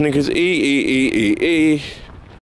Snickers E E E E E.